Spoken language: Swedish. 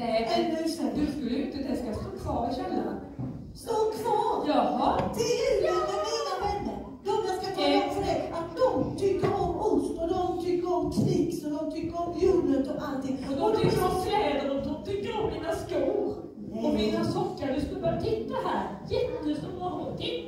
Eh, Nej, En du skulle ju inte, det ska stå kvar i källaren. Stå kvar. Jaha. Det är ju med mina vänner. De jag ska tala om för dig att de tycker om ost och de tycker om Trix och de tycker om jordnötter och allting. Och de tycker om kläder och de tycker om mina skor. Och mina sockar. Du skulle bara titta här. Jättestora hår. Titta